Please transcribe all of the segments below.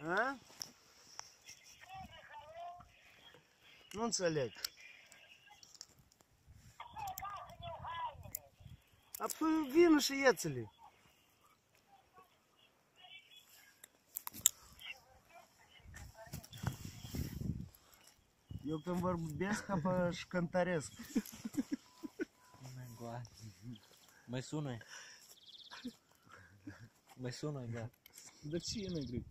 A? Nu înțeleg. Apoi vină și iețele. Eu când vorbesc ca pe și cântăresc. Mai sună Mai sună da. Dar cine e grec?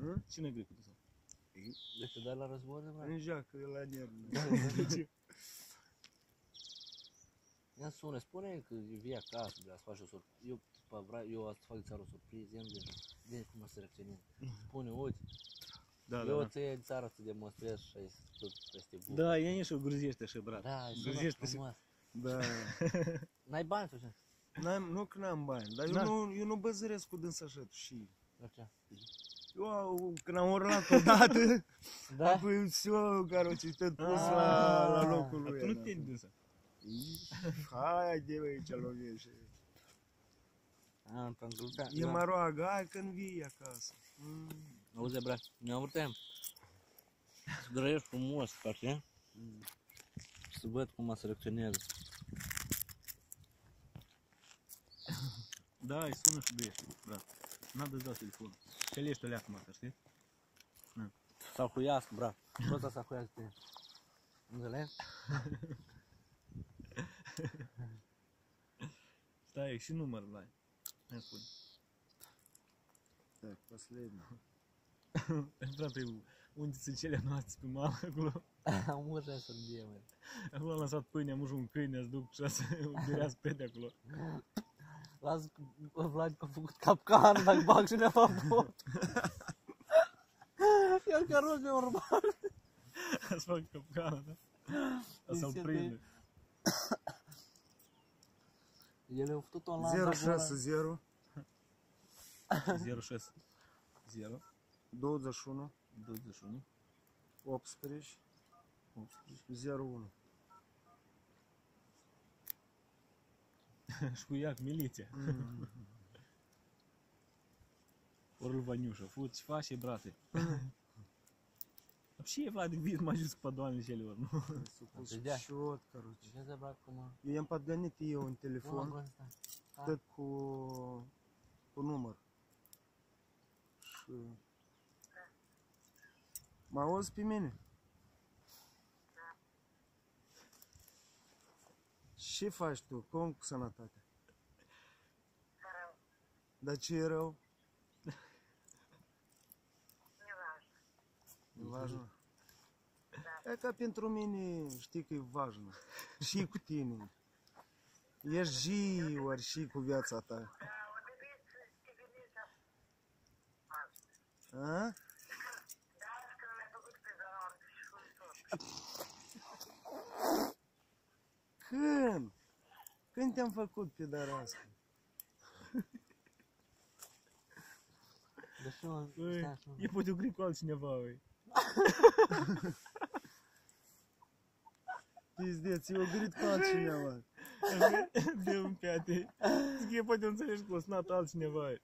Hă? Cine e grec? De te dai la război, bă? În joacă la nervi. Ia sună, spune că vii acasă, bă, să faci o surpriză. Eu, pa, vreau, eu să fac țară o surpriză, ia de, de cum să reacționez. Spune, uite, Da, da, eu da. ți iei țara să demonstrez și ai tot peste bun. Da, ia nici o grăzește așa, brat. Da, e sună Gândește-te. frumos. Da. N-ai bani sau ce? N-am, nu că n-am bani, dar eu, Da. nu, eu nu băzăresc cu dânsa așa și... La ce? eu, când am urlat odată, da? apoi eu care o citit pus la, ah. la locul lui. Nu te dusă. Hai de băi ce lovește. Am, pe E da. mă roagă, hai când vii acasă. Mm. Auzi, brat, ne uităm. Să grăiești frumos, parcă, mm. Să văd cum mă selecționează. Da, îi sună și bine, brat. N-a dat telefonul. Ce ești alea acum, asta, știi? Să huiască, brat. Tot să huiască pe Înțelegi? Stai, și numărul ăla. Hai spune. Так, последний. Frate, unde sunt cele noastre pe mama acolo? Am urmă să vie, mă. Acolo am lăsat pâine, am un câine, ați duc și să berească pe de acolo. Las că Vlad că a făcut capcan, dacă bag și ne-a făcut. El că rost mi-a urmat. Să fac capcana, da? A să-l Inițiativ. prinde. El a făcut online. 060 06 0 21 21 18 18 01. Șcuiac, miliția. Orul Vaniușa, fuți, face, brate. Și e Vlad vin mai jos pe doamne celor, nu? Supus Vedea. счет, короче. Ce se brat cum... Eu i-am подгонit eu un Cum telefon, ăsta? tot cu, cu număr. Și... Mă auzi pe mine? Ce faci tu? Cum cu sănătatea? Dar ce e rău? E важно. E ca pentru mine știi că e важно. Și cu tine. Ești zi ori și cu viața ta. A? Când? Când te-am făcut pe darască? Deși nu... Băi, stai așa. e poate gri cu altcineva, băi. Pizdeț, eu grit cu altcineva. De un piate. Zic că e poate înțelegi că o sunat altcineva. băi.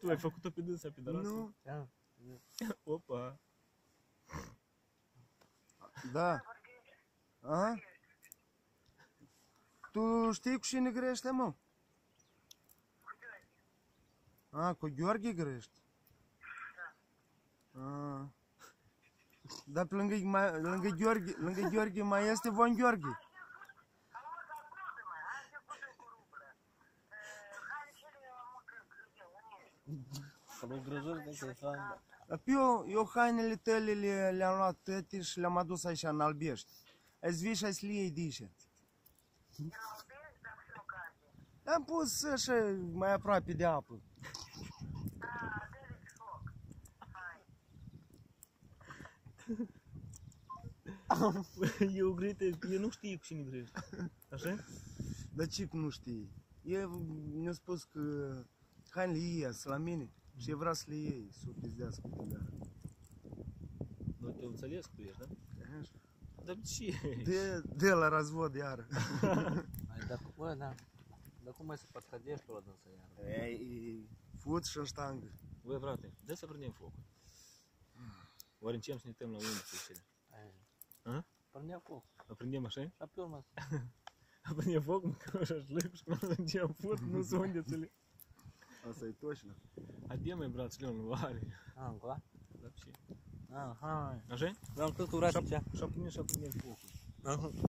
Tu ai făcut-o pe dânsa pe darasă? Nu? Ia, Opa. Da. A? Tu știi cu cine grește, mă? A, cu Gheorghe grești? A. Dar pe lângă, mai, lângă, Gheorghe, lângă Gheorghe mai este Von Gheorghe. Să nu grăjești de telefon. Dar pe eu, eu hainele tale le, le-am luat tăte și le-am adus aici în Albești. Azi vii și azi le iei de aici. Am pus așa mai aproape de apă. Eu grite, eu nu știu cu cine grești. Așa? Dar ce că nu știi? El mi-a spus că hainele ies la mine și el vrea să le iei, să o pizdească pe gara. Nu te înțeles cu ești, da? dăm ce? De, de la razvod iar. Dar cum, bă, da. Dar cum mai se pătrădești pe ăla să iar? Ei, fut și în ștangă. Băi, frate, de să prindem focul. Oare în ce am să ne uităm la unde să ieșim? Prindem foc. Prindem așa? Și pe urmă. Prindem foc, mâncăm șașlâc și până în ce am fut, nu sunt undețele. Asta e точно. А где мой брат шлен в аварии? А, ну куда? Вообще. Hai. Așa? Vreau cât cu brațul cea. Și aprindem și aprindem focul. Aha.